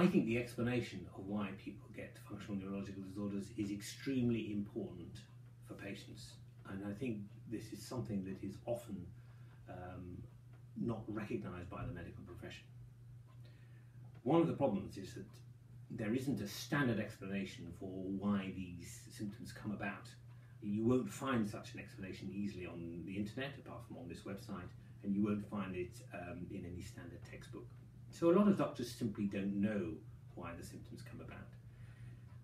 I think the explanation of why people get functional neurological disorders is extremely important for patients. And I think this is something that is often um, not recognized by the medical profession. One of the problems is that there isn't a standard explanation for why these symptoms come about. You won't find such an explanation easily on the internet, apart from on this website, and you won't find it um, in any standard textbook. So a lot of doctors simply don't know why the symptoms come about.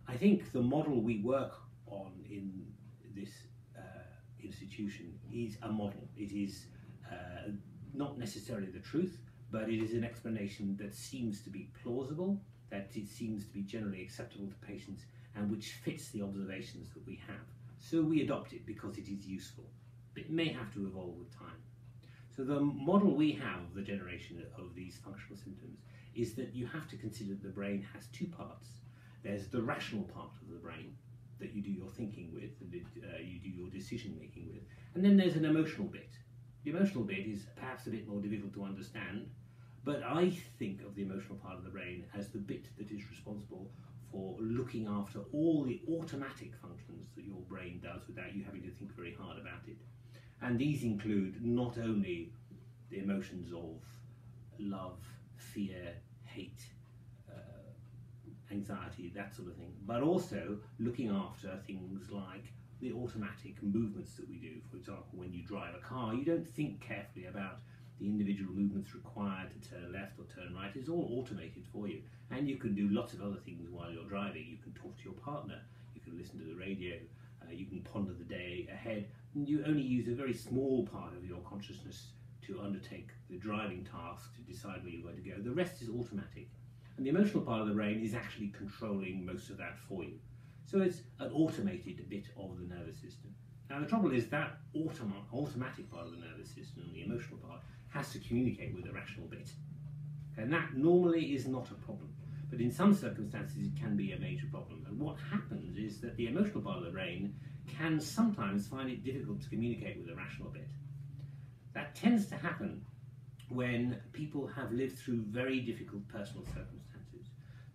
I think the model we work on in this uh, institution is a model. It is uh, not necessarily the truth, but it is an explanation that seems to be plausible, that it seems to be generally acceptable to patients, and which fits the observations that we have. So we adopt it because it is useful. It may have to evolve with time. So the model we have of the generation of these functional symptoms is that you have to consider the brain has two parts. There's the rational part of the brain that you do your thinking with, and uh, you do your decision making with, and then there's an emotional bit. The emotional bit is perhaps a bit more difficult to understand, but I think of the emotional part of the brain as the bit that is responsible for looking after all the automatic functions that your brain does without you having to think very hard about it. And these include not only the emotions of love, fear, hate, uh, anxiety, that sort of thing, but also looking after things like the automatic movements that we do. For example, when you drive a car, you don't think carefully about the individual movements required to turn left or turn right. It's all automated for you. And you can do lots of other things while you're driving. You can talk to your partner, you can listen to the radio, uh, you can ponder the day ahead. You only use a very small part of your consciousness to undertake the driving task to decide where you're going to go. The rest is automatic. And the emotional part of the brain is actually controlling most of that for you. So it's an automated bit of the nervous system. Now the trouble is that autom automatic part of the nervous system, the emotional part, has to communicate with the rational bit. And that normally is not a problem. But in some circumstances it can be a major problem. And what happens is that the emotional part of the brain can sometimes find it difficult to communicate with a rational bit. That tends to happen when people have lived through very difficult personal circumstances.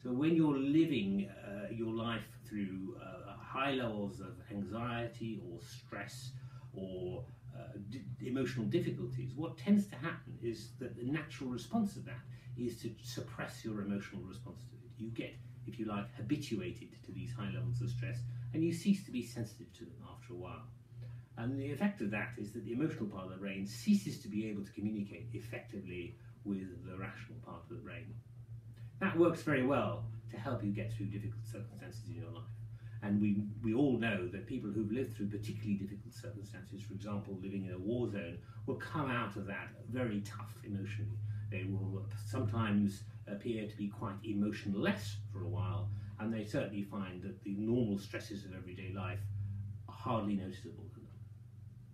So when you're living uh, your life through uh, high levels of anxiety or stress or uh, emotional difficulties, what tends to happen is that the natural response to that is to suppress your emotional response to it. You get, if you like, habituated to these high levels of stress and you cease to be sensitive to them after a while. And the effect of that is that the emotional part of the brain ceases to be able to communicate effectively with the rational part of the brain. That works very well to help you get through difficult circumstances in your life. And we, we all know that people who've lived through particularly difficult circumstances, for example, living in a war zone, will come out of that very tough emotionally. They will sometimes appear to be quite emotionless for a while, and they certainly find that the normal stresses of everyday life are hardly noticeable to them.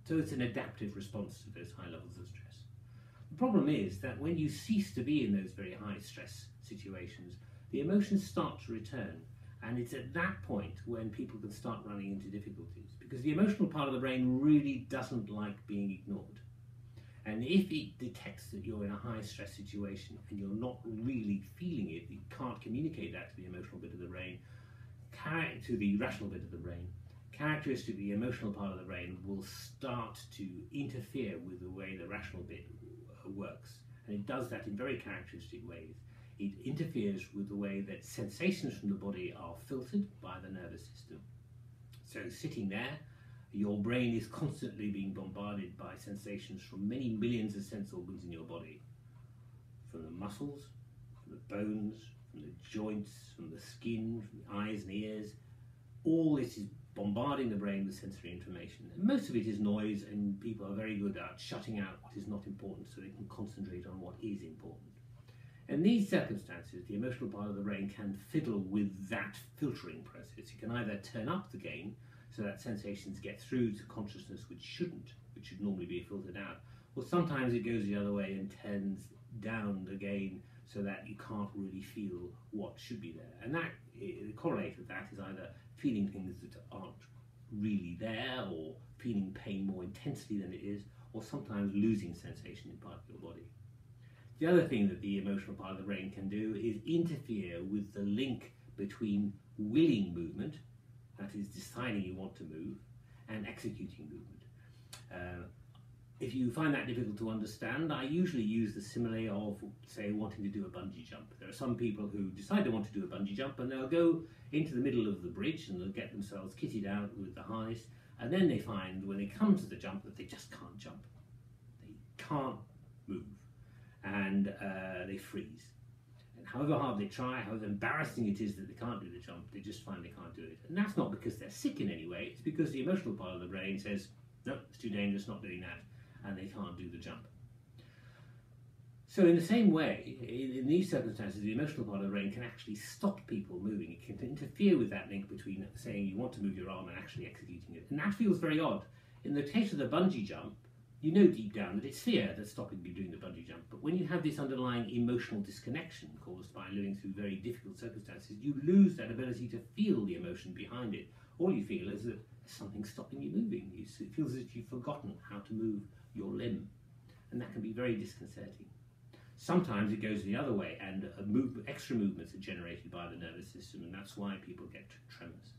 So it's an adaptive response to those high levels of stress. The problem is that when you cease to be in those very high stress situations, the emotions start to return and it's at that point when people can start running into difficulties because the emotional part of the brain really doesn't like being ignored. And if it detects that you're in a high stress situation and you're not really feeling it, you can't communicate that to the emotional bit of the brain, to the rational bit of the brain, characteristically the emotional part of the brain will start to interfere with the way the rational bit works. And it does that in very characteristic ways it interferes with the way that sensations from the body are filtered by the nervous system. So sitting there, your brain is constantly being bombarded by sensations from many millions of sense organs in your body. From the muscles, from the bones, from the joints, from the skin, from the eyes and ears. All this is bombarding the brain with sensory information. And most of it is noise and people are very good at shutting out what is not important so they can concentrate on what is important. In these circumstances, the emotional part of the brain can fiddle with that filtering process. It can either turn up the gain so that sensations get through to consciousness which shouldn't, which should normally be filtered out, or sometimes it goes the other way and turns down the gain so that you can't really feel what should be there. And that the correlate of that is either feeling things that aren't really there or feeling pain more intensely than it is, or sometimes losing sensation in part of your body. The other thing that the emotional part of the brain can do is interfere with the link between willing movement, that is, deciding you want to move, and executing movement. Uh, if you find that difficult to understand, I usually use the simile of, say, wanting to do a bungee jump. There are some people who decide they want to do a bungee jump and they'll go into the middle of the bridge and they'll get themselves kitted out with the harness, and then they find when they come to the jump that they just can't jump. They can't move and uh, they freeze. However hard they try, however embarrassing it is that they can't do the jump, they just find they can't do it. And that's not because they're sick in any way, it's because the emotional part of the brain says, no, it's too dangerous, not doing that and they can't do the jump. So, in the same way, in, in, these circumstances, the emotional part of the brain can actually stop people moving. It can interfere with that link between saying you want to move your arm and actually executing it. And that feels very odd. In the case of the bungee jump, you know deep down that it's fear that's stopping you doing the bungee jump. But when you have this underlying emotional disconnection caused by living through very difficult circumstances, you lose that ability to feel the emotion behind it. All you feel is that something's stopping you moving. it feels as if you've forgotten how to move your limb, and that can be very disconcerting. Sometimes it goes the other way, and move, extra movements are generated by the nervous system, and that's why people get tremors.